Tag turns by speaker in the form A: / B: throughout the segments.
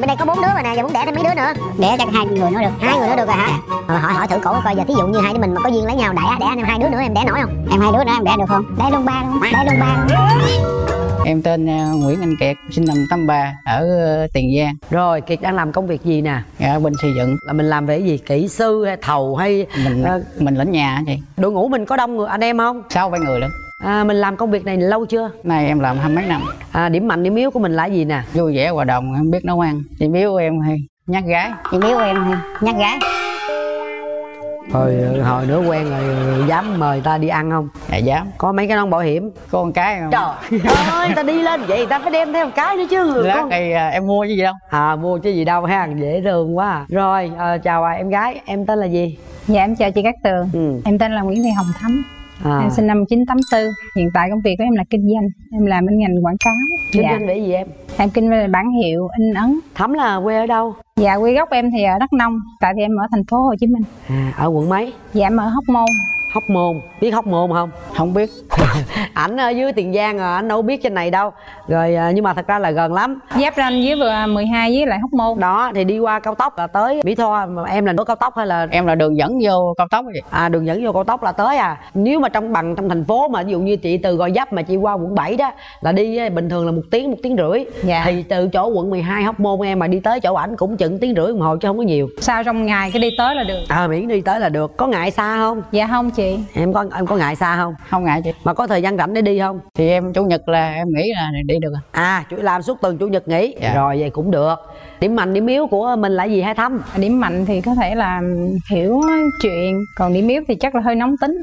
A: bên đây có bốn đứa rồi nè giờ muốn đẻ thêm mấy đứa nữa.
B: Đẻ cho hai người nữa được.
A: Hai người nữa được rồi hả? Ờ, hỏi hỏi thử cổ coi giờ thí dụ như hai đứa mình mà có duyên lấy nhau đẻ đẻ em hai đứa nữa em đẻ nổi không?
B: Em hai đứa nữa em đẻ được không?
A: Đẻ luôn ba luôn đẻ luôn ba
C: Em tên ờ, Nguyễn Anh Kiệt, sinh năm 83 ở ờ, Tiền Giang,
D: rồi kiệt đang làm công việc gì nè?
C: Ở bên xây dựng.
D: là mình làm về cái gì? Kỹ sư hay thầu hay
C: Mình
D: Ờ.
C: mình lãnh nhà chị,
D: đội ngũ mình có đông người anh em không?
C: Sáu bảy người lớn.
D: À, mình làm công việc này lâu chưa
C: Nay em làm hai mấy năm,
D: à, điểm mạnh điểm yếu của mình là gì nè
C: vui vẻ hòa đồng, em biết nấu ăn. Điểm yếu của em hay nhát gái.
B: chị biếu em hay nhắc gái
D: hồi hồi nữa quen rồi dám mời ta đi ăn không
C: Dạ dám.
D: có mấy cái nón bảo hiểm
C: Có con cái không?
D: trời ơi ta đi lên vậy ta phải đem theo một cái nữa chứ
C: Lát
D: Con-
C: thì ờ, em mua chứ gì đâu.
D: à mua chứ gì đâu ha dễ thương quá à. rồi ờ, chào à, em gái em tên là gì
E: Dạ em chào chị Cát Tường
D: ừ.
E: Em tên là Nguyễn Thị Hồng Thắm
D: à,
E: Em sinh năm 1984 Hiện tại công việc của em là kinh doanh Em làm bên ngành quảng cáo.
D: Kinh
E: dạ.
D: doanh về gì em?
E: Em kinh doanh về bản hiệu, in ấn.
D: Thắm là quê ở đâu?
E: Dạ quê gốc em thì ở Đắk Nông Tại thì em ở thành phố Hồ Chí Minh.
D: À, ở quận mấy?
E: Dạ em ở Hóc Môn.
D: Hóc môn. Biết hóc môn không?
C: Không biết.
D: ảnh ở dưới tiền giang à anh đâu biết trên này đâu. Rồi à, nhưng mà thật ra là gần lắm.
E: Giáp ranh với vừa 12 với lại Hóc Môn.
D: Đó thì đi qua cao tốc là tới mỹ tho. Mà em là nửa cao tốc hay là?
C: Em là đường dẫn vô cao tốc chị.
D: à đường dẫn vô cao tốc là tới à. Nếu mà trong bằng trong thành phố mà ví dụ như chị từ gò vấp mà chị qua quận 7 đó là đi bình thường là một tiếng một tiếng rưỡi.
E: Dạ.
D: thì từ chỗ quận 12 hóc môn em mà đi tới chỗ ảnh cũng chừng tiếng rưỡi đồng hồ chứ không có nhiều.
E: Sao trong ngày cái đi tới là được?
D: À miễn đi tới là được. Có ngại xa không?
E: Dạ không chị.
D: Em có em có ngại xa không?
C: Không ngại chị.
D: Mà có thời gian rảnh để đi không
C: Thì em chủ nhật là em nghĩ là đi được. à.
D: à chủ làm suốt tuần chủ nhật nghỉ
C: Dạ.
D: rồi vậy cũng được điểm mạnh điểm yếu của mình là gì hay thăm
E: Điểm mạnh thì có thể là hiểu chuyện Còn điểm yếu thì chắc là hơi nóng tính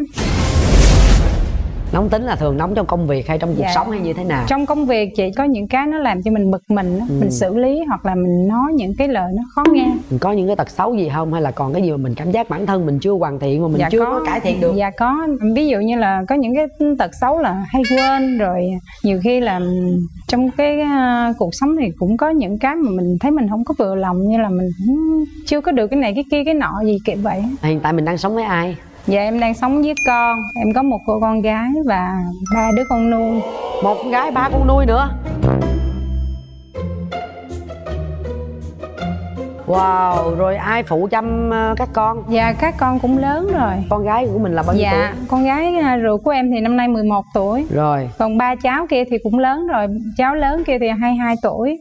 D: nóng tính là thường nóng trong công việc hay trong cuộc
E: Dạ.
D: sống hay như thế nào?
E: Trong công việc chị có những cái nó làm cho mình bực mình á,
D: Ừ.
E: Mình xử lý hoặc là mình nói những cái lời nó khó nghe.
D: Mình có những cái tật xấu gì không? Hay là còn cái gì mà mình cảm giác bản thân mình chưa hoàn thiện mà mình chưa có, cải thiện được?
E: Dạ có. Ví dụ như là có những cái tật xấu là hay quên rồi nhiều khi là trong cái ờ, cuộc sống thì cũng có những cái mà mình thấy mình không có vừa lòng như là mình chưa có được cái này cái kia cái nọ gì kiểu vậy
D: hiện tại mình đang sống với ai
E: dạ em đang sống với con. Em có một cô con gái và ba đứa con nuôi.
D: Một con gái ba con nuôi nữa. Wow rồi ai phụ chăm ờ, các con?
E: Dạ các con cũng lớn rồi.
D: Con gái của mình là bao nhiêu
E: dạ con gái ờ, ruột của em thì năm nay 11 tuổi
D: tuổi. Rồi.
E: Còn ba cháu kia thì cũng lớn rồi. Cháu lớn kia thì 22 tuổi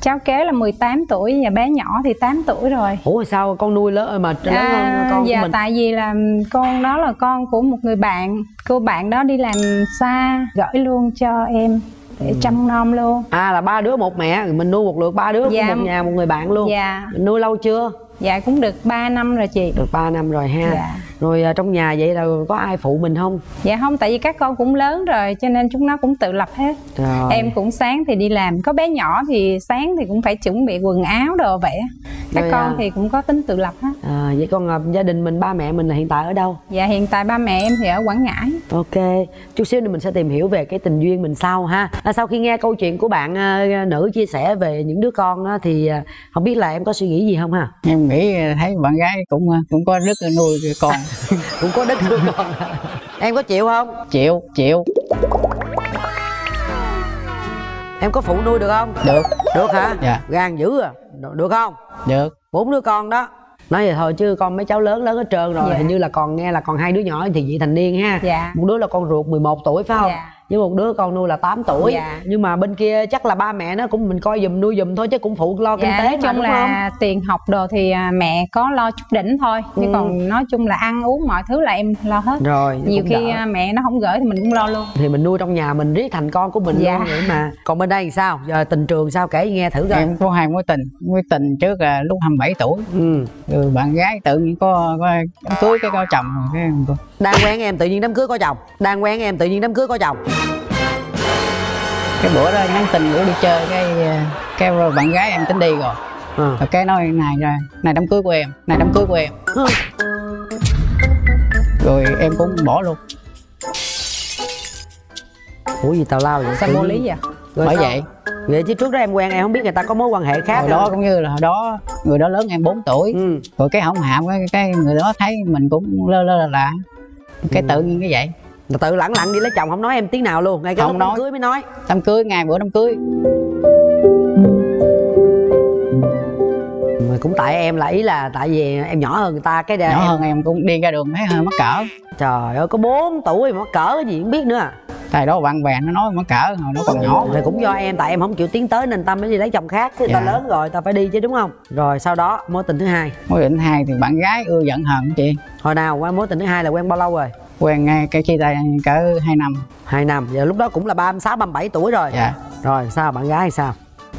E: cháu kế là 18 tuổi và bé nhỏ thì 8 tuổi rồi.
D: Ủa sao con nuôi lớn mà lớn hơn
E: À,
D: con
E: dạ
D: của mình?
E: tại vì là con đó là con của một người bạn. Cô bạn đó đi làm xa gửi luôn cho em để
D: Ừ.
E: trông nom luôn.
D: À là ba đứa một mẹ mình nuôi một lượt ba đứa
E: Dạ.
D: một nhà một người bạn luôn.
E: Dạ.
D: Mình nuôi lâu chưa?
E: Dạ cũng được 3 năm rồi chị.
D: Được 3 năm rồi ha.
E: Dạ.
D: Rồi à, trong nhà vậy là có ai phụ mình không?
E: Dạ không tại vì các con cũng lớn rồi cho nên chúng nó cũng tự lập hết.
D: Rồi.
E: Em cũng sáng thì đi làm. Có bé nhỏ thì sáng thì cũng phải chuẩn bị quần áo đồ vậy. Các
D: Rồi
E: con
D: à.
E: thì cũng có tính tự lập hết
D: à, vậy con à, gia đình mình ba mẹ mình là hiện tại ở đâu
E: dạ hiện tại ba mẹ em thì ở quảng ngãi
D: Ok, chút xíu nữa mình sẽ tìm hiểu về cái tình duyên mình sau ha. À, sau khi nghe câu chuyện của bạn à, nữ chia sẻ về những đứa con á, thì à, không biết là em có suy nghĩ gì không ha?
C: Em nghĩ ờ, thấy bạn gái cũng cũng có rất là nuôi con.
D: Cũng có đất nuôi con. em có chịu không?
C: chịu, chịu.
D: Em có phụ nuôi được không?
C: Được,
D: Được hả?
C: Dạ.
D: Gan dữ à. Được- không?
C: được.
D: Bốn đứa con đó. Nói vậy thôi chứ con mấy cháu lớn lớn hết trơn rồi
E: Dạ.
D: Hình như là còn nghe là còn hai đứa nhỏ thì vị thành niên ha
E: Dạ.
D: Một đứa là con ruột 11 tuổi phải không?
E: Dạ.
D: Với một đứa con nuôi là 8 tuổi.
E: Dạ.
D: nhưng mà bên kia chắc là ba mẹ nó cũng mình coi giùm nuôi giùm thôi chứ cũng phụ lo kinh
E: dạ
D: tế
E: nói
D: mà
E: chung
D: đúng
E: là tiền học đồ thì à, mẹ có lo chút đỉnh thôi. Chứ
D: Ừ.
E: còn nói chung là ăn uống mọi thứ là em lo hết.
D: Không rồi
E: nhiều khi
D: đỡ.
E: à, mẹ nó không gửi thì mình cũng lo luôn.
D: Thì mình nuôi trong nhà mình riết thành con của mình
E: Dạ.
D: luôn vậy mà. Còn bên đây thì sao? Giờ tình trường sao? Kể nghe thử coi.
C: Em có hai mối tình. Mối tình trước là lúc 27 tuổi.
D: Ừ.
C: rồi bạn gái tự nhiên có, có đám cưới cái có chồng. Rồi cái em-
D: đang quen em tự nhiên đám cưới có chồng. Đang quen em tự nhiên đám cưới có chồng
C: cái bữa đó nhắn tin bữa đi chơi cái cái rồi bạn gái em tính đi rồi
D: ừ.
C: rồi cái nói này ra này đám cưới của em này đám cưới của em
D: Ừ.
C: rồi em cũng bỏ luôn
D: ủa gì tào lao vậy
E: sao vô lý vậy
D: Rồi
C: bởi
D: sao?
C: vậy
D: vậy chứ trước đó em quen em không biết người ta có mối quan hệ khác
C: hồi đó cũng như là hồi đó người đó lớn em 4 tuổi
D: ừ.
C: rồi cái hổng hạm cái, cái người đó thấy mình cũng lơ lơ là lạ cái
D: Ừ.
C: tự nhiên cái vậy
D: tự lẳng lặng đi lấy chồng không nói em tiếng nào luôn. Ngay cái
C: Không
D: lúc đám
C: nói.
D: cưới mới nói.
C: Đám cưới ngày bữa đám cưới.
D: Cũng tại em là ý là tại vì em nhỏ hơn người ta cái
C: nhỏ
D: em,
C: hơn em cũng đi ra đường thấy hơi mắc cỡ.
D: Trời ơi có 4 tuổi mà mắc cỡ cái gì cũng biết nữa
C: tại đó bạn bè nó nói mắc cỡ hồi nó còn nhỏ.
D: Thì cũng do em tại em không chịu tiến tới nên tâm mới đi lấy chồng khác. Chứ ta
C: Dạ.
D: lớn rồi ta phải đi chứ đúng không? Rồi sau đó mối tình thứ hai.
C: Mối định hai thì bạn gái ưa giận hờn chị.
D: Hồi nào qua mối tình thứ hai là quen bao lâu rồi
C: quen ngay cái chia tay cỡ hai năm.
D: Hai năm giờ lúc đó cũng là ba mươi sáu ba mươi bảy tuổi rồi.
C: Dạ.
D: Rồi sao bạn gái hay sao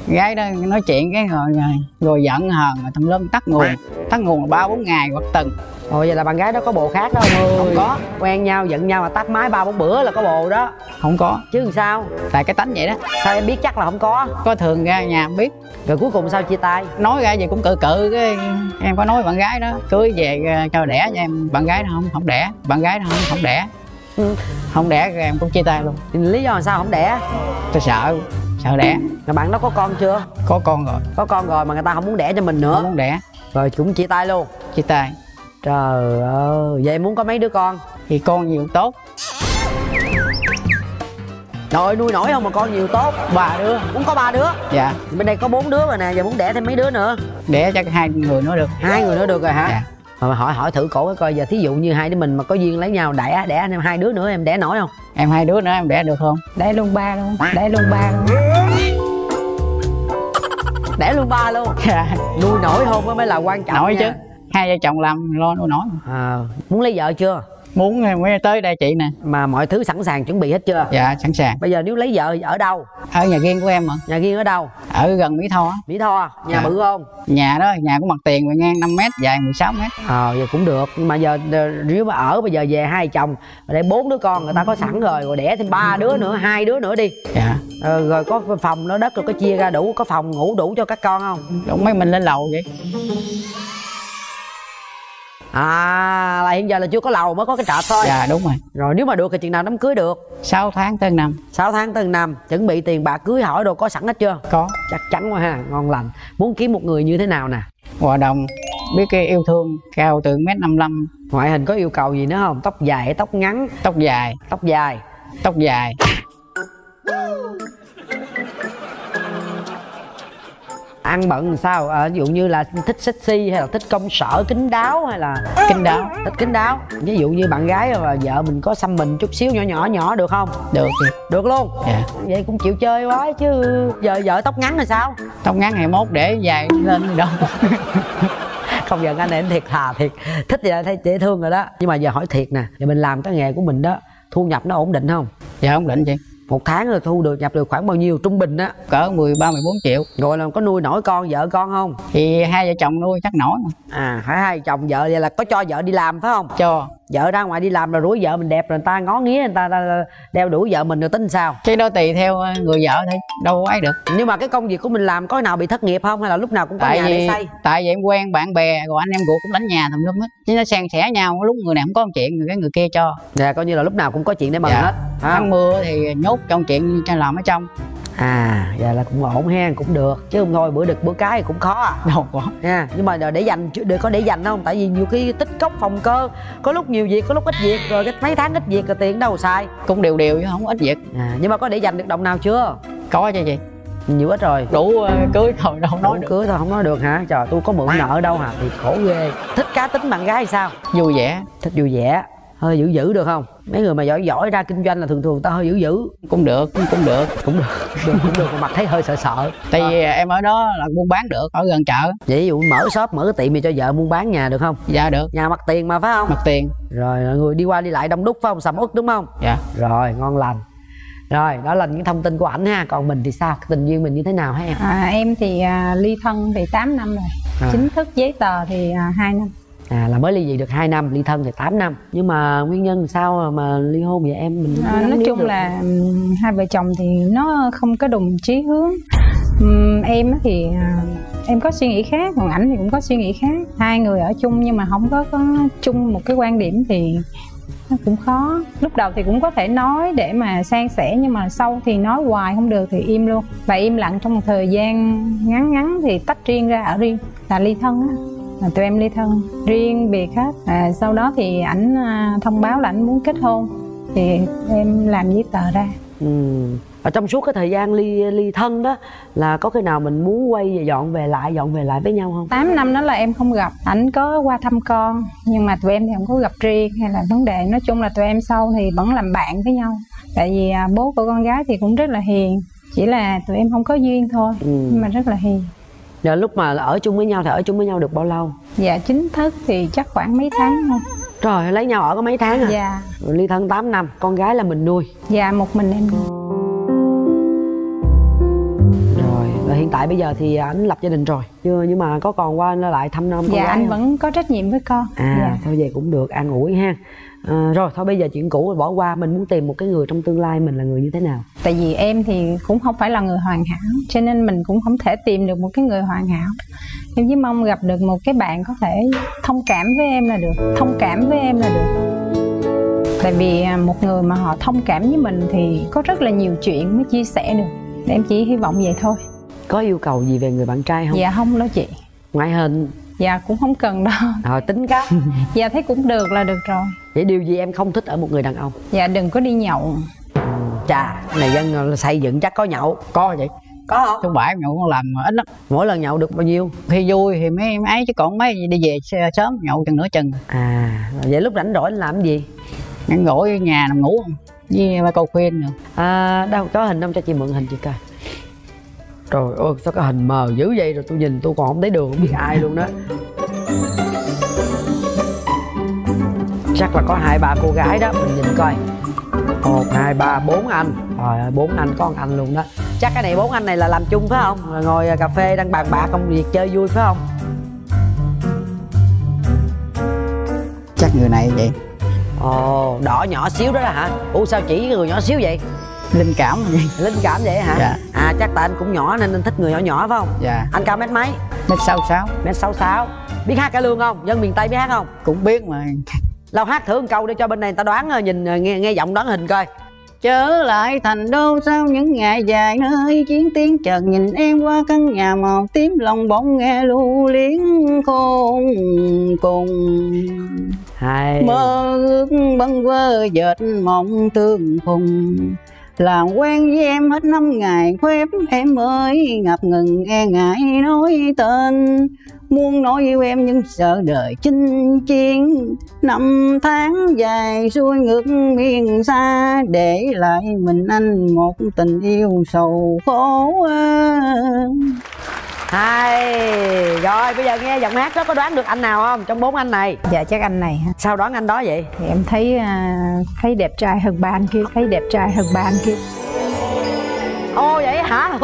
C: gái đó nói chuyện cái rồi rồi, rồi giận hờn rồi tùm lum tắt nguồn tắt nguồn là ba bốn ngày hoặc tuần.
D: Ồ vậy là bạn gái đó có bồ khác đó không không có. Quen nhau giận nhau mà tắt máy ba bốn bữa là có bồ đó.
C: Không có.
D: Chứ làm sao?
C: Tại cái tánh vậy đó.
D: Sao em biết chắc là không có?
C: Có thường ra nhà biết.
D: Rồi cuối cùng sao chia tay?
C: Nói ra gì cũng cự cự cái em có nói bạn gái đó cưới về ờ, cho đẻ cho em. Bạn gái đó không không đẻ. Bạn gái đó không không đẻ.
D: Ừ.
C: không đẻ rồi em cũng chia tay luôn.
D: Lý do là sao không đẻ?
C: Tôi sợ sợ đẻ.
D: Rồi bạn đó có con chưa?
C: Có con rồi.
D: Có con rồi mà người ta không muốn đẻ cho mình
C: không
D: nữa
C: muốn đẻ.
D: Rồi cũng chia tay luôn.
C: Chia tay.
D: Trời ơi vậy muốn có mấy đứa con?
C: Thì con nhiều tốt.
D: Trời ơi, nuôi nổi không mà con nhiều tốt?
C: Ba đứa.
D: Muốn có ba đứa?
C: Dạ.
D: Bên đây có bốn đứa rồi nè Giờ muốn đẻ thêm mấy đứa nữa.
C: Đẻ cho hai người nữa được.
D: Hai người nữa được rồi hả?
C: Dạ
D: Rồi hỏi hỏi thử cổ coi giờ thí dụ như hai đứa mình mà có duyên lấy nhau đẻ đẻ thêm hai đứa nữa em đẻ nổi không?
C: Em hai đứa nữa em đẻ được không?
E: Để luôn ba luôn. Để luôn ba luôn.
D: Đẻ luôn ba luôn.
C: Dạ.
D: Nuôi nổi không mới là quan trọng
C: nổi
D: nha.
C: chứ. Hai vợ chồng làm lo nuôi nổi.
D: À, Muốn lấy vợ chưa
C: muốn em mới tới đây chị nè.
D: Mà mọi thứ sẵn sàng chuẩn bị hết chưa?
C: Dạ sẵn sàng.
D: Bây giờ nếu lấy vợ ở đâu?
C: Ở nhà riêng của em mà
D: Nhà riêng ở đâu?
C: Ở gần mỹ tho.
D: Mỹ Tho Nhà
C: Dạ.
D: bự không?
C: Nhà đó nhà có mặt tiền và ngang 5 mét dài 16 mét.
D: Ờ vậy cũng được. Nhưng mà giờ nếu mà ở bây giờ về hai chồng Để bốn đứa con người ta có sẵn rồi Rồi đẻ thêm ba đứa nữa hai đứa nữa đi.
C: Dạ.
D: Ờ, Rồi có phòng nó đất rồi có chia ra đủ Có phòng ngủ đủ cho các con không?
C: Đúng mấy mình lên lầu vậy
D: À là hiện giờ là chưa có lầu mới có cái trệt thôi.
C: Dạ đúng rồi.
D: Rồi nếu mà được thì chừng nào đám cưới được?
C: 6 tháng tới năm.
D: 6 tháng tới năm. Chuẩn bị tiền bạc cưới hỏi đồ có sẵn hết chưa?
C: Có.
D: Chắc chắn quá ha. Ngon lành. Muốn kiếm một người như thế nào nè?
C: Hòa đồng. Biết cái yêu thương cao từ mét 55
D: Ngoại hình có yêu cầu gì nữa không? Tóc dài hay tóc ngắn?
C: Tóc dài.
D: Tóc dài.
C: Tóc dài
D: ăn bận làm sao? À, ví dụ như là thích sexy hay là thích công sở kín đáo hay là
C: kinh đáo?
D: Thích kín đáo. Ví dụ như bạn gái và vợ mình có xăm mình chút xíu nhỏ nhỏ nhỏ được không?
C: Được.
D: Được luôn.
C: Dạ.
D: Vậy cũng chịu chơi quá chứ. Giờ vợ tóc ngắn là sao?
C: Tóc ngắn ngày mốt để dài lên đâu.
D: Không giờ anh này anh thiệt thà thiệt. Thích đã thấy dễ thương rồi đó. Nhưng mà giờ hỏi thiệt nè giờ mình làm cái nghề của mình đó thu nhập nó ổn định không?
C: Dạ không định chị
D: một tháng rồi thu được nhập được khoảng bao nhiêu trung bình á?
C: Cỡ 13 14 triệu.
D: Rồi là có nuôi nổi con vợ con không?
C: Thì hai vợ chồng nuôi chắc nổi
D: à phải hai chồng vợ vậy là có cho vợ đi làm phải không?
C: Cho.
D: Vợ ra ngoài đi làm rồi rủi vợ mình đẹp rồi người ta ngó nghía người ta, đeo đuổi vợ mình rồi tính sao?
C: Cái đó tùy theo người vợ thôi đâu có ấy được.
D: Nhưng mà cái công việc của mình làm có nào bị thất nghiệp không? Hay là lúc nào cũng có
C: tại
D: nhà để
C: vì
D: xây?
C: tại vì em quen bạn bè rồi anh em ruột cũng đánh nhà tùm lum hết. Chứ nó san sẻ nhau lúc người này không có một chuyện người cái người kia cho.
D: Dạ coi như là lúc nào cũng có chuyện để mừng
C: Dạ.
D: hết
C: tháng mưa thì nhốt trong chuyện cho làm ở trong.
D: À dạ là cũng ổn ha cũng được. Chứ không thôi bữa đực bữa cái cũng khó à.
C: Đâu có.
D: Nha nhưng mà để dành chứ- để có để dành không tại vì nhiều khi tích cốc phòng cơ có lúc nhiều việc có lúc ít việc rồi cái mấy tháng ít việc rồi tiền đâu xài.
C: Cũng đều đều chứ không ít việc.
D: À, nhưng mà có để dành được đồng nào chưa?
C: Có cho chị.
D: Nhiều ít rồi.
C: Đủ ờ, cưới thôi đâu nói
D: nói
C: được.
D: cưới thôi không nói được hả? Trời tôi có mượn nợ đâu hả? Thì khổ ghê. Thích cá tính bạn gái hay sao?
C: Vui vẻ.
D: Thích vui vẻ. Hơi dữ dữ được không mấy người mà giỏi giỏi ra kinh doanh là thường thường ta hơi dữ dữ.
C: Cũng được cũng được
D: cũng được. Được cũng được mà mặt thấy hơi sợ sợ.
C: Tại vì em ở đó là buôn bán được ở gần chợ.
D: Vậy ví dụ mở shop mở cái tiệm gì cho vợ buôn bán nhà được không?
C: Dạ được.
D: Nhà mặt tiền mà phải không?
C: Mặt tiền.
D: Rồi mọi người đi qua đi lại đông đúc phải không? Sầm uất đúng không?
C: Dạ.
D: Rồi ngon lành. Rồi đó là những thông tin của ảnh ha. Còn mình thì sao? Tình duyên mình như thế nào hả em?
E: À, em thì à, ly thân thì 8 năm rồi.
D: À.
E: chính thức giấy tờ thì à, 2 năm
D: à là mới ly dị được 2 năm ly thân thì 8 năm. Nhưng mà nguyên nhân sao mà ly hôn vậy em? Mình
E: À, nói chung
D: được.
E: là hai vợ chồng thì nó không có đồng chí hướng. Em thì à, em có suy nghĩ khác còn ảnh thì cũng có suy nghĩ khác. Hai người ở chung nhưng mà không có có chung một cái quan điểm thì nó cũng khó. Lúc đầu thì cũng có thể nói để mà san sẻ nhưng mà sau thì nói hoài không được thì im luôn. Và im lặng trong một thời gian ngắn ngắn thì tách riêng ra ở riêng là ly thân á là tụi em ly thân. Riêng biệt hết à, sau đó thì ảnh à, thông báo là ảnh muốn kết hôn. Thì em làm giấy tờ ra.
D: Ừ. ở trong suốt cái thời gian ly ly thân đó là có khi nào mình muốn quay về dọn về lại dọn về lại với nhau không?
E: 8 năm đó là em không gặp. Ảnh có qua thăm con nhưng mà tụi em thì không có gặp riêng. Hay là vấn đề nói chung là tụi em sau thì vẫn làm bạn với nhau. Tại vì à, bố của con gái thì cũng rất là hiền. Chỉ là tụi em không có duyên thôi
D: Ừ.
E: nhưng mà rất là hiền
D: Rồi lúc mà ở chung với nhau thì ở chung với nhau được bao lâu?
E: Dạ chính thức thì chắc khoảng mấy tháng thôi.
D: Rồi lấy nhau ở có mấy tháng à?
E: Dạ.
D: Ly thân 8 năm con gái là mình nuôi.
E: Dạ một mình em
D: rồi và hiện tại bây giờ thì ảnh lập gia đình rồi. Chưa nhưng mà có còn qua lại thăm nom con
E: dạ anh
D: không?
E: vẫn có trách nhiệm với con.
D: À
E: dạ.
D: thôi về cũng được an ủi ha. À, rồi thôi bây giờ chuyện cũ bỏ qua mình muốn tìm một cái người trong tương lai mình là người như thế nào?
E: Tại vì em thì cũng không phải là người hoàn hảo cho nên mình cũng không thể tìm được một cái người hoàn hảo. Em chỉ mong gặp được một cái bạn có thể thông cảm với em là được thông cảm với em là được. Tại vì à, một người mà họ thông cảm với mình thì có rất là nhiều chuyện mới chia sẻ được. Em chỉ hy vọng vậy thôi
D: có yêu cầu gì về người bạn trai không?
E: Dạ không đó chị.
D: Ngoại hình?
E: Dạ cũng không cần đâu.
D: Rồi tính cách?
E: Dạ thấy cũng được là được rồi.
D: Vậy điều gì em không thích ở một người đàn ông?
E: Dạ đừng có đi nhậu.
D: Chà này dân xây dựng chắc có nhậu.
C: Có vậy
D: có không?
C: Thứ bảy nhậu con làm ít lắm.
D: Mỗi lần nhậu được bao nhiêu?
C: Khi vui thì mấy em ấy chứ còn mấy đi về sớm nhậu chừng nửa chừng.
D: À vậy lúc rảnh rỗi anh làm gì?
C: Ngủ ở nhà nằm ngủ với ba câu khuyên nữa.
D: À đâu có hình không? Cho chị mượn hình chị coi trời ơi sao cái hình mờ dữ vậy? Rồi tôi nhìn tôi còn không thấy đường không biết ai luôn đó. Chắc là có hai ba cô gái đó mình nhìn coi. Một hai ba bốn anh. Trời ơi bốn anh có một anh luôn đó. Chắc cái này bốn anh này là làm chung phải không? Rồi ngồi cà phê đang bàn bạc công việc chơi vui phải không?
C: Chắc người này vậy.
D: Ồ đỏ nhỏ xíu đó hả? Ủa sao chỉ người nhỏ xíu vậy
C: linh cảm
D: linh cảm vậy hả?
C: Dạ.
D: à chắc tại anh cũng nhỏ nên anh thích người nhỏ nhỏ phải không?
C: Dạ.
D: Anh cao mét mấy?
C: Mét sáu sáu.
D: Mét sáu sáu. Biết hát cải lương không? Dân miền tây biết hát không?
C: Cũng biết mà.
D: Lau hát thử một câu để cho bên này người ta đoán ờ, nhìn ờ, nghe nghe giọng đoán hình coi.
C: Trở lại thành đô sau những ngày dài nơi chiến tiếng chợt nhìn em qua căn nhà màu tím lòng bỗng nghe lưu liếng khôn cùng.
D: Hay.
C: Mơ ước bâng quơ dệt mộng tương phùng là quen với em hết năm ngày phép em ơi ngập ngừng e ngại nói tên. Muốn nói yêu em nhưng sợ đời chinh chiến. Năm tháng dài xuôi ngược miền xa, để lại mình anh một tình yêu sầu khổ
D: hay. Rồi bây giờ nghe giọng hát đó có đoán được anh nào không trong bốn anh này?
E: Dạ chắc anh này ha
D: sao đoán anh đó vậy?
E: Thì em thấy à, thấy đẹp trai hơn ba anh kia thấy đẹp trai hơn ba anh kia.
D: Ô vậy hả?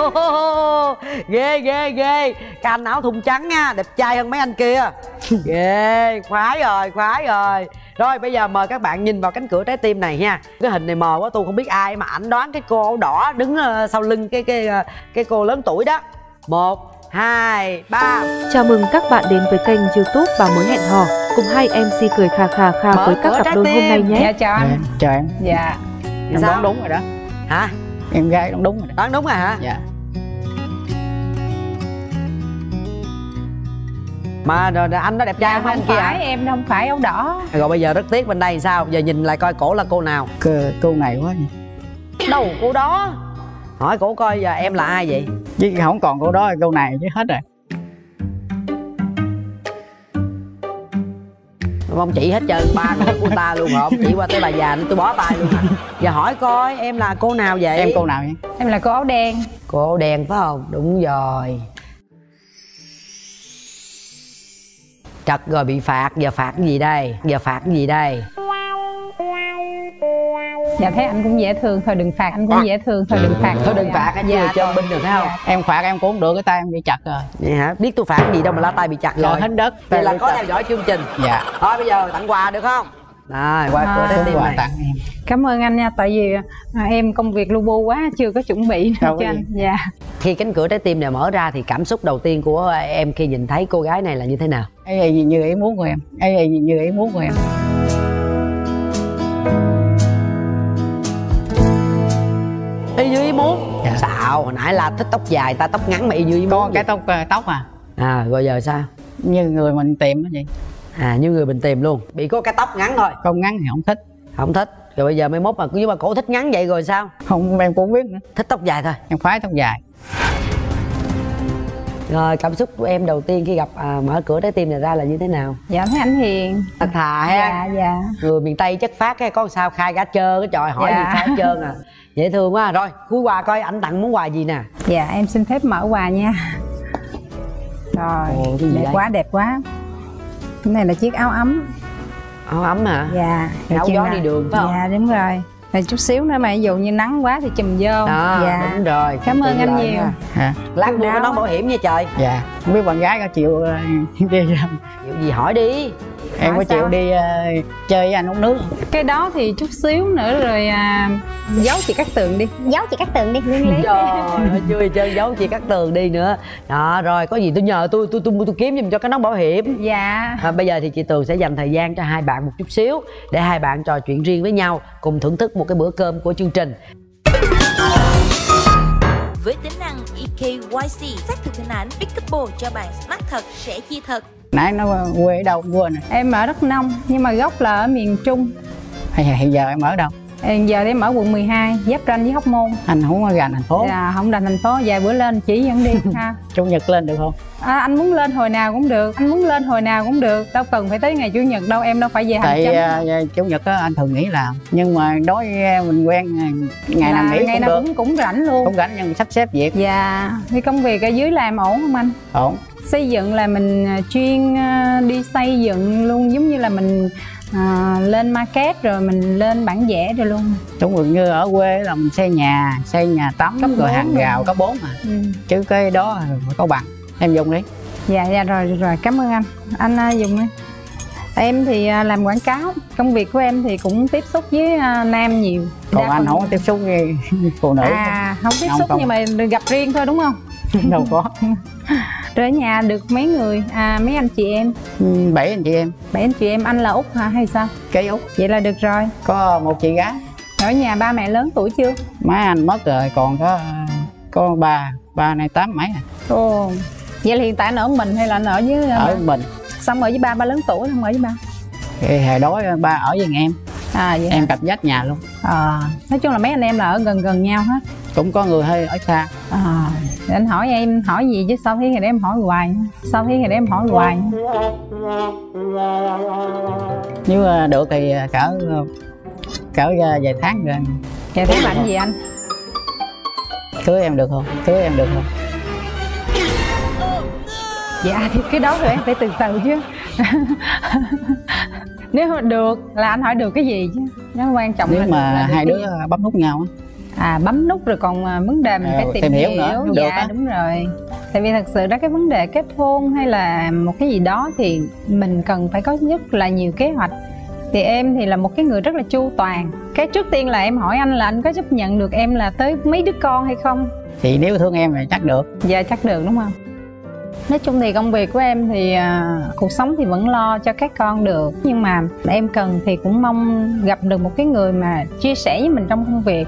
D: Ghê ghê ghê. Cái anh áo thun trắng nha đẹp trai hơn mấy anh kia. Ghê khoái rồi khoái rồi. Rồi bây giờ mời các bạn nhìn vào cánh cửa trái tim này nha. Cái hình này mờ quá tôi không biết ai mà ảnh đoán cái cô đỏ đứng ờ, sau lưng cái cái ờ, cái cô lớn tuổi đó. Một hai ba.
F: Chào mừng các bạn đến với kênh youtube Bà Mối Hẹn Hò. Cùng hai MC cười kha kha kha
D: Mở
F: với các cặp đôi hôm nay nhé.
E: Dạ chào anh.
C: Chào em.
E: Dạ.
C: Em
D: Sao?
C: đoán đúng rồi đó.
D: Hả?
C: Em gái đoán đúng rồi đó.
D: Đoán đúng rồi hả?
C: Dạ.
D: Mà rồi, rồi anh đó đẹp trai hơn mấy anh
E: không
D: kia
E: phải
D: hả
E: em không phải áo đỏ.
D: Rồi bây giờ rất tiếc bên đây sao? Giờ nhìn lại coi cổ là cô nào?
C: Cơ, câu này quá
D: đâu cô đó hỏi cổ coi giờ em là ai vậy?
C: Chứ không còn câu đó câu này chứ hết rồi.
D: Ông chỉ hết trơn ba người của ta luôn hả? Ông chỉ qua tới bà già nên tôi bó tay luôn à. giờ hỏi coi em là cô nào vậy?
C: Em câu nào vậy?
E: Em là cô áo đen.
D: Cô đèn phải không? Đúng rồi. Trật rồi bị phạt giờ phạt cái gì đây? Giờ phạt cái gì đây
E: dạ thấy anh cũng dễ thương. Thôi đừng phạt anh cũng dễ thương. Thôi đừng phạt.
D: Thôi đừng phạt anh
E: dạ,
D: chưa chân binh được thấy không?
C: Em phạt em cũng không được cái tay em bị chặt rồi.
D: Vậy hả? Biết tôi phạt gì đâu mà lá tay bị chặt
C: rồi
D: rồi.
C: hết đất.
D: Vậy là có theo dõi chương trình.
C: Dạ.
D: Thôi bây giờ tặng quà được không? Rồi qua cửa
E: À.
D: trái tim này.
C: tặng em.
E: Cảm ơn anh nha tại vì à, em công việc lu bu quá chưa có chuẩn bị
C: Đâu
E: cho anh. Dạ.
D: Khi cánh cửa trái tim này mở ra thì cảm xúc đầu tiên của em khi nhìn thấy cô gái này là như thế nào?
C: Ấy là như ý muốn của em. Ấy là như ý muốn của em
D: Xạo hồi nãy là thích tóc dài ta tóc ngắn mà y như ý
C: có cái tóc ờ, tóc à?
D: À rồi giờ sao?
C: Như người mình tìm đó vậy
D: à như người bình tìm luôn. Bị có cái tóc ngắn thôi.
C: Không ngắn thì không thích.
D: Không thích. Rồi bây giờ mai mốt mà nhưng mà cổ thích ngắn vậy rồi sao?
C: Không em cũng không biết nữa.
D: Thích tóc dài thôi.
C: Em khoái tóc dài.
D: Rồi cảm xúc của em đầu tiên khi gặp à, mở cửa trái tim này ra là như thế nào?
E: Dạ thấy anh hiền.
D: Thật thà ha.
E: Dạ dạ.
D: Người miền tây chất phát cái có sao khai cả trơn cái trời hỏi
E: Dạ.
D: gì khai trơn à dễ thương quá. Rồi cuối quà coi anh tặng món quà gì nè.
E: Dạ em xin phép mở quà nha. Rồi
D: Ồ, cái gì
E: đẹp
D: đây?
E: quá đẹp quá. Cái này là chiếc áo ấm.
D: Áo ấm hả?
E: Dạ.
D: Áo gió
E: nào-
D: đi đường phải không?
E: dạ đúng rồi. Rồi chút xíu nữa mà ví dụ như nắng quá thì chùm vô.
D: Đó
E: dạ.
D: đúng rồi.
E: Cảm ơn anh nhiều.
C: hả?
D: Lát mua cái nón bảo hiểm nha trời.
C: Dạ không biết bạn gái có chịu ờ, đi không?
D: Chịu gì hỏi đi.
C: Em
E: Hỏi
C: có chịu
E: sao?
C: đi ờ, chơi với anh uống nước. Không?
E: cái đó thì chút xíu nữa rồi à, giấu chị cắt tường đi.
A: Giấu chị cắt tường đi nguyên lý.
D: Trời ơi chưa chơi giấu chị cắt tường đi nữa. Đó rồi có gì tôi nhờ tôi tôi tôi tôi kiếm giùm cho cái nón bảo hiểm.
E: Dạ.
D: À, bây giờ thì chị tường sẽ dành thời gian cho hai bạn một chút xíu để hai bạn trò chuyện riêng với nhau cùng thưởng thức một cái bữa cơm của chương trình.
G: Với tính năng KYC xác thực hình ảnh Pickable cho bạn smart thật, sẽ chia thật.
C: nãy nó quê ở đâu em quên rồi
E: em ở Đắk Nông nhưng mà gốc là ở miền Trung.
C: Hay hiện giờ em ở đâu?
E: Hiện giờ thì em ở quận 12 giáp ranh với Hóc Môn.
C: Anh không có gần thành phố.
E: Dạ không đành thành phố vài bữa lên chỉ dẫn đi ha.
C: Chủ nhật lên được không?
E: À, anh muốn lên hồi nào cũng được anh muốn lên hồi nào cũng được. Đâu cần phải tới ngày chủ nhật đâu em đâu phải về hành
C: tại
E: chánh
C: ờ, chủ nhật á anh thường nghỉ làm nhưng mà đối với mình quen ờ, ngày nào
E: Là
C: nghỉ
E: ngày
C: cũng
E: nào
C: được.
E: cũng cũng rảnh luôn.
C: Cũng rảnh nhưng sắp xếp việc.
E: Dạ thì công việc ở dưới làm ổn không anh?
C: Ổn.
E: Xây dựng là mình à, chuyên à, đi xây dựng luôn giống như là mình à, lên market rồi mình lên bản vẽ rồi luôn.
C: Đúng rồi như ở quê là mình xây nhà xây nhà tắm
E: Cấp
C: rồi hàng rào có bốn mà.
E: Ừ.
C: chứ cái đó phải có bằng. Em dùng đi.
E: Dạ dạ rồi rồi, rồi cảm ơn anh. Anh à, dùng đi. Em thì à, làm quảng cáo. Công việc của em thì cũng tiếp xúc với à, nam nhiều.
C: Còn
E: Đa
C: anh không có tiếp xúc với phụ nữ.
E: À không tiếp
C: Không,
E: xúc
C: không.
E: nhưng mà gặp riêng thôi đúng không?
C: Đâu có
E: rồi ở nhà được mấy người? À mấy anh chị em?
C: Ừ, bảy anh chị em.
E: Bảy anh chị em anh là út hả hay sao?
C: Kế út.
E: Vậy là được rồi.
C: Có một chị gái.
E: Ở nhà ba mẹ lớn tuổi chưa?
C: Má anh mất rồi còn có có ba ba này tám mấy à.
E: ồ vậy là hiện tại anh ở mình hay là anh ở với
C: ở mình.
E: Xong ở với ba ba lớn tuổi không ở với ba?
C: Thì hồi đó ba ở với em.
E: À vậy
C: em cặp dách nhà luôn.
E: À, nói chung là mấy anh em là ở gần gần nhau hết
C: cũng có người hơi ở xa.
E: À, anh hỏi em hỏi gì chứ sao thế thì em hỏi hoài sao thế thì em hỏi hoài
C: nếu ờ, được thì cỡ cỡ ờ, vài tháng rồi.
E: Vậy thấy bạn gì anh?
C: Cưới em được không? Cưới em được không?
E: Dạ thì cái đó thì em phải từ từ chứ. Nếu mà được là anh hỏi được cái gì chứ? Nó quan trọng
C: nếu
E: là,
C: mà
E: là
C: hai đứa bấm nút nhau á
E: à bấm nút rồi còn à, vấn đề mình
C: Ờ,
E: phải tìm,
C: tìm hiểu
E: hiểu,
C: nữa, được
E: dạ
C: á.
E: đúng rồi. Tại vì thật sự đó cái vấn đề kết hôn hay là một cái gì đó thì mình cần phải có rất là nhiều kế hoạch. Thì em thì là một cái người rất là chu toàn. Cái trước tiên là em hỏi anh là anh có chấp nhận được em là tới mấy đứa con hay không?
C: Thì nếu thương em thì chắc được.
E: Dạ chắc được đúng không? Nói chung thì công việc của em thì à, cuộc sống thì vẫn lo cho các con được. Nhưng mà em cần thì cũng mong gặp được một cái người mà chia sẻ với mình trong công việc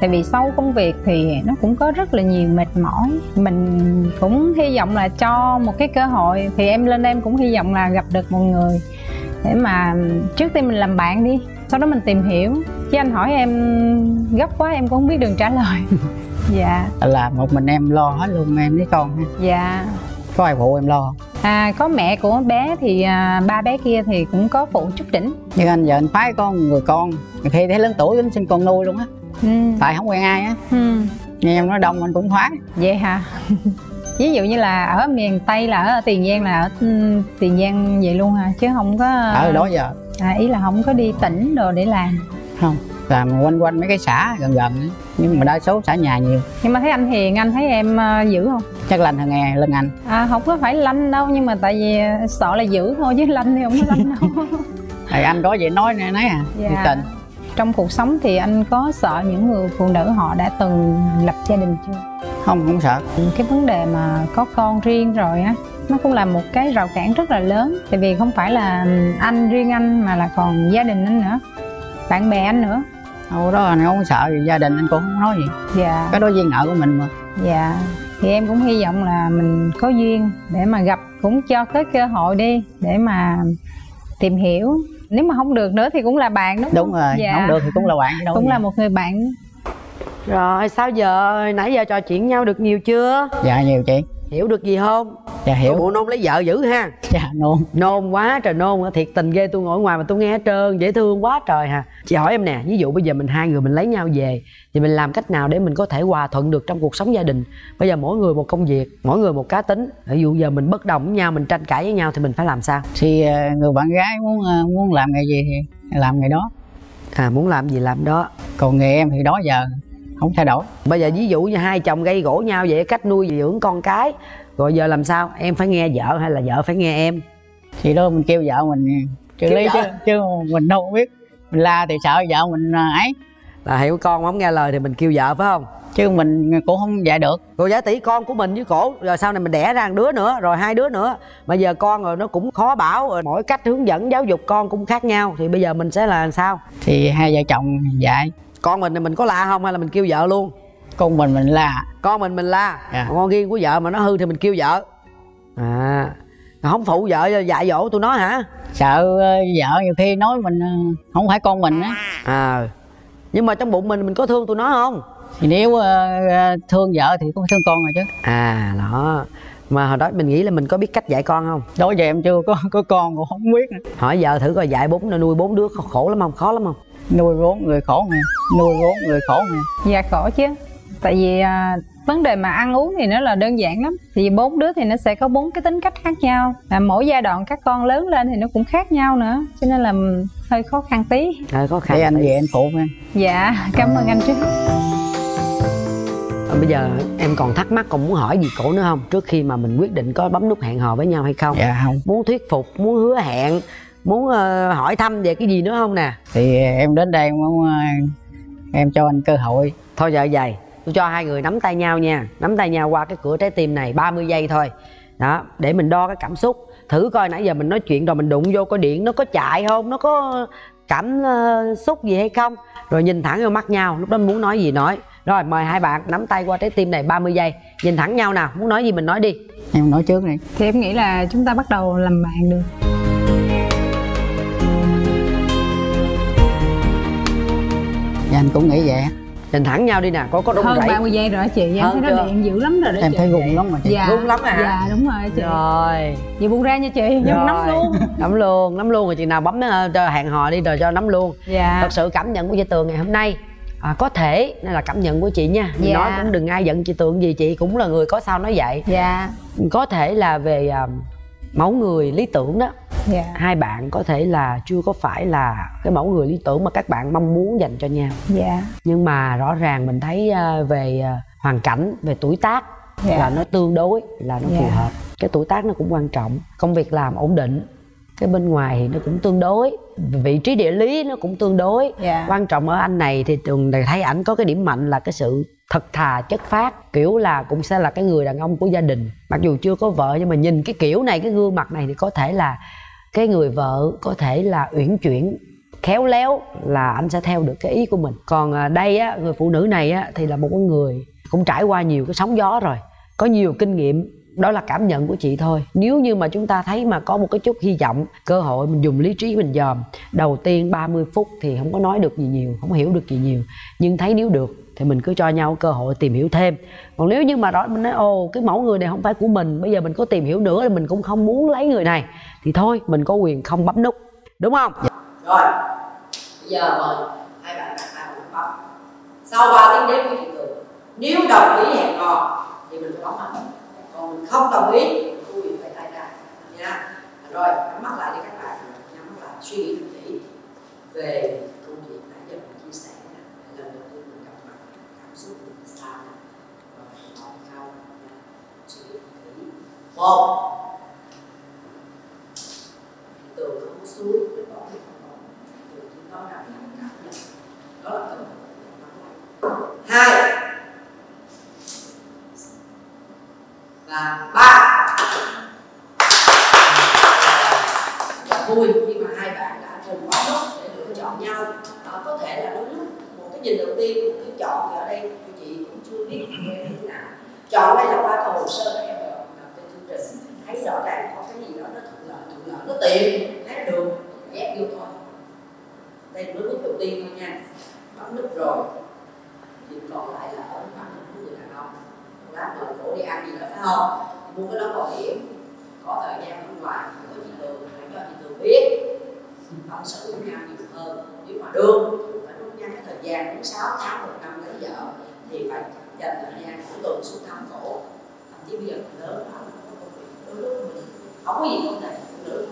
E: tại vì sau công việc thì nó cũng có rất là nhiều mệt mỏi. Mình cũng hy vọng là cho một cái cơ hội thì em lên em cũng hy vọng là gặp được một người. Để mà trước tiên mình làm bạn đi sau đó mình tìm hiểu. Chứ anh hỏi em gấp quá em cũng không biết đường trả lời. Dạ.
C: Là một mình em lo hết luôn em với con ha.
E: dạ.
C: Có ai phụ em lo không?
E: À, có mẹ của bé thì à, ba bé kia thì cũng có phụ chút đỉnh.
C: Nhưng anh giờ anh phái một người con khi thấy lớn tuổi anh xin con nuôi luôn á
E: ừ.
C: tại không quen ai á.
E: Ừ.
C: nghe em nói đông anh cũng phái
E: vậy hả? Ví dụ như là ở miền tây là ở tiền giang là ở ừ, tiền giang vậy luôn hả? Chứ không có
C: ở đó giờ.
E: À, ý là không có đi tỉnh đồ để làm.
C: Không làm quanh quanh mấy cái xã gần gần á. Nhưng mà đa số xã nhà nhiều.
E: Nhưng mà thấy anh hiền anh thấy em dữ không?
C: Chắc lành hơn nghe lưng anh
E: à không có phải lanh đâu nhưng mà tại vì sợ là dữ thôi chứ lanh thì không có lanh đâu.
C: Thì anh có gì nói nè nói à.
E: Dạ.
C: nhiệt tình
E: trong cuộc sống thì anh có sợ những người phụ nữ họ đã từng lập gia đình chưa?
C: Không không sợ.
E: Cái vấn đề mà có con riêng rồi á nó cũng là một cái rào cản rất là lớn. Tại vì không phải là anh riêng anh mà là còn gia đình anh nữa bạn bè anh nữa.
C: Hồi đó anh không sợ gì gia đình anh cũng không nói gì.
E: Dạ.
C: Cái đó duyên nợ của mình mà.
E: Dạ. Thì em cũng hy vọng là mình có duyên để mà gặp cũng cho cái cơ hội đi để mà tìm hiểu nếu mà không được nữa thì cũng là bạn đúng,
C: đúng
E: không?
C: rồi
E: dạ.
C: không được thì cũng là bạn đâu
E: cũng là một người bạn.
D: Rồi sao giờ nãy giờ trò chuyện nhau được nhiều chưa?
C: Dạ nhiều chị
D: hiểu được gì không?
C: Dạ hiểu.
D: Bộ nôn lấy vợ dữ ha.
C: Dạ nôn.
D: Nôn quá trời nôn thiệt tình ghê tôi ngồi ngoài mà tôi nghe hết trơn dễ thương quá trời hà chị hỏi em nè ví dụ bây giờ mình hai người mình lấy nhau về thì mình làm cách nào để mình có thể hòa thuận được trong cuộc sống gia đình? Bây giờ mỗi người một công việc mỗi người một cá tính. Ví dụ giờ mình bất đồng với nhau mình tranh cãi với nhau thì mình phải làm sao?
C: Thì ờ, người bạn gái muốn ờ, muốn làm nghề gì thì làm nghề đó.
D: À muốn làm gì làm đó?
C: Còn nghề em thì đó giờ không thay đổi.
D: Bây giờ ví dụ như hai chồng gây gỗ nhau vậy cách nuôi dưỡng con cái. Rồi giờ làm sao? Em phải nghe vợ hay là vợ phải nghe em?
C: Thì đó mình kêu vợ mình
D: Kêu
C: lý chứ chứ mình đâu có biết. Mình la thì sợ vợ mình ờ, ấy.
D: Là hiểu con không nghe lời thì mình kêu vợ phải không?
C: Chứ mình cũng không dạy được.
D: Rồi giả tỷ con của mình với cổ rồi sau này mình đẻ ra một đứa nữa rồi hai đứa nữa. Mà giờ con rồi nó cũng khó bảo rồi mỗi cách hướng dẫn giáo dục con cũng khác nhau. Thì bây giờ mình sẽ là làm sao?
C: Thì hai vợ chồng dạy
D: con mình thì mình có la không hay là mình kêu vợ luôn?
C: Con mình mình la.
D: Con mình mình la.
C: Dạ.
D: Còn con riêng của vợ mà nó hư thì mình kêu vợ. À. Không phụ vợ dạy dỗ tụi nó hả?
C: Sợ ờ, vợ nhiều khi nói mình ờ, không phải con mình á.
D: À. Nhưng mà trong bụng mình mình có thương tụi nó không?
C: Thì nếu ờ, thương vợ thì cũng thương con rồi chứ.
D: À đó. Mà hồi đó mình nghĩ là mình có biết cách dạy con không?
C: Đối giờ em chưa có có con cũng không biết nữa.
D: hỏi vợ thử coi dạy bốn nuôi bốn đứa khổ lắm không? Khó lắm không
C: nuôi bốn người khổ nè nuôi bốn người khổ nè
E: dạ khổ chứ. Tại vì à, vấn đề mà ăn uống thì nó là đơn giản lắm. Thì bốn đứa thì nó sẽ có bốn cái tính cách khác nhau. À, mỗi giai đoạn các con lớn lên thì nó cũng khác nhau nữa. Cho nên là hơi khó khăn tí.
D: Trời khó khăn
C: để anh về anh phụ em
E: dạ cảm ơn anh trước
D: bây giờ em còn thắc mắc còn muốn hỏi gì cổ nữa không? Trước khi mà mình quyết định có bấm nút hẹn hò với nhau hay không?
C: Dạ không.
D: Muốn thuyết phục muốn hứa hẹn muốn ờ, hỏi thăm về cái gì nữa không nè?
C: Thì em đến đây muốn ờ, em cho anh cơ hội.
D: Thôi giờ vậy tôi cho hai người nắm tay nhau nha. Nắm tay nhau qua cái cửa trái tim này 30 giây thôi. Đó để mình đo cái cảm xúc. Thử coi nãy giờ mình nói chuyện rồi mình đụng vô coi điện nó có chạy không? Nó có cảm ờ, xúc gì hay không? Rồi nhìn thẳng vào mắt nhau lúc đó muốn nói gì nói. Rồi mời hai bạn nắm tay qua trái tim này 30 giây. Nhìn thẳng nhau nào muốn nói gì mình nói đi.
C: Em nói trước đi.
E: Thì em nghĩ là chúng ta bắt đầu làm bạn được
C: anh cũng nghĩ vậy.
D: Nhìn thẳng nhau đi nè có có run
E: hơn
D: rẩy
E: 30 giây rồi đó chị? Em
D: Hơn
E: thấy nó điện dữ lắm rồi đó
C: em
E: chị.
C: thấy run lắm mà chị.
E: Dạ.
D: Run lắm à hả?
E: dạ đúng rồi chị.
D: Rồi.
E: Vậy buông ra nha chị. Em nắm luôn.
D: Nắm luôn nắm luôn rồi chị nào bấm ờ, cho hẹn hò đi rồi cho nắm luôn.
E: Dạ.
D: Thật sự cảm nhận của chị tường ngày hôm nay à, có thể đây là cảm nhận của chị nha.
E: Dạ.
D: nói cũng đừng ai giận chị tường gì chị cũng là người có sao nói vậy.
E: Dạ.
D: Có thể là về à, mẫu người lý tưởng đó
E: dạ
D: hai bạn có thể là chưa có phải là cái mẫu người lý tưởng mà các bạn mong muốn dành cho nhau
E: dạ
D: nhưng mà rõ ràng mình thấy à, về à, hoàn cảnh về tuổi tác
E: Dạ.
D: là nó tương đối là nó phù
E: Dạ.
D: hợp cái tuổi tác nó cũng quan trọng công việc làm ổn định cái bên ngoài thì nó cũng tương đối vị trí địa lý nó cũng tương đối
E: Dạ.
D: quan trọng ở anh này thì thường thấy ảnh có cái điểm mạnh là cái sự thật thà chất phát kiểu là cũng sẽ là cái người đàn ông của gia đình mặc dù chưa có vợ nhưng mà nhìn cái kiểu này cái gương mặt này thì có thể là cái người vợ có thể là uyển chuyển, khéo léo là anh sẽ theo được cái ý của mình. Còn à, đây á, người phụ nữ này á, thì là một con người cũng trải qua nhiều cái sóng gió rồi, có nhiều kinh nghiệm, đó là cảm nhận của chị thôi. Nếu như mà chúng ta thấy mà có một cái chút hy vọng, cơ hội mình dùng lý trí mình dòm, đầu tiên 30 phút thì không có nói được gì nhiều, không hiểu được gì nhiều. Nhưng thấy nếu được thì mình cứ cho nhau cơ hội tìm hiểu thêm. Còn nếu như mà đó, mình nói, ồ, cái mẫu người này không phải của mình, bây giờ mình có tìm hiểu nữa thì mình cũng không muốn lấy người này thì thôi, mình có quyền không bấm nút. Đúng không? Dạ. Rồi, bây giờ mời hai bạn đặt hai bạn bấm. Sau 3 tiếng đếm của chị tường nếu đồng ý hẹn hò, thì mình phải bấm hành còn mình không đồng ý thì mình quyền phải tay ra. Nha. Rồi, nhắm mắt lại đi các bạn. Nhắm mắt lại, suy nghĩ thật kỹ về câu chuyện nãy giờ mình chia sẻ lần đầu tiên mình gặp mặt, cảm xúc mình sao nè. Rồi một sao nha. Suy nghĩ thật kỹ. Một từ không có suối để bỏ đi không bỏ. Tường chúng nói cảm nhận cảm nhận. Đó là cần hai. Và ba. Rất vui khi mà hai bạn đã cùng bấm nút để lựa chọn nhau Đó, có thể là đôi lúc một cái nhìn đầu tiên một cái chọn thì ở đây tụi chị cũng chưa biết em như thế nào chọn đây là qua cái hồ sơ các em được đọc trên chương trình thấy rõ ràng có cái gì đó nó thuận lợi thuận lợi nó tiện thấy nó được ép vô thôi đây mới bước đầu tiên thôi nha bấm nút rồi chuyện còn lại là ở bản lĩnh của người đàn ông lát nữa cổ đi ăn gì nữa phải không mua cái đó bảo hiểm có thời gian ở ngoài của chị tường hãy cho chị tường biết tâm sự với nhau nhiều hơn nếu mà được phải rút ngắn cái thời gian đến 6 tháng một năm lấy vợ thì phải dành thời gian của tuần xuống thăm cổ thậm chí bây giờ còn lớn rồi đôi lúc mình không có gì không thể phụ nữ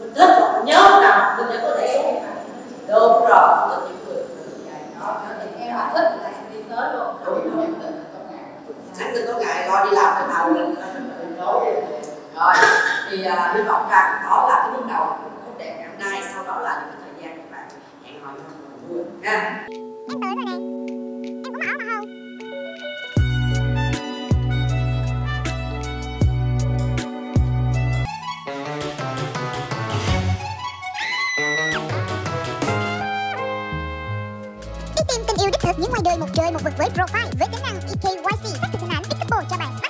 D: mình thích mình nhớ nào mình vẫn có thể xuống đúng rồi thích những người phụ nữ như vậy đó thì em mà thích là sẽ đi tới luôn. Đúng rồi. Sáng tin có ngày lo đi làm cái đầu mình rồi thì uh, hy vọng rằng đó là cái bước đầu tốt đẹp ngày hôm nay sau đó là những cái thời gian các bạn hẹn hò nhau vui ha.
H: Em tới rồi nè hai đời một chơi một vực với profile với tính năng EKYC xác thực hình ảnh pickable cho bạn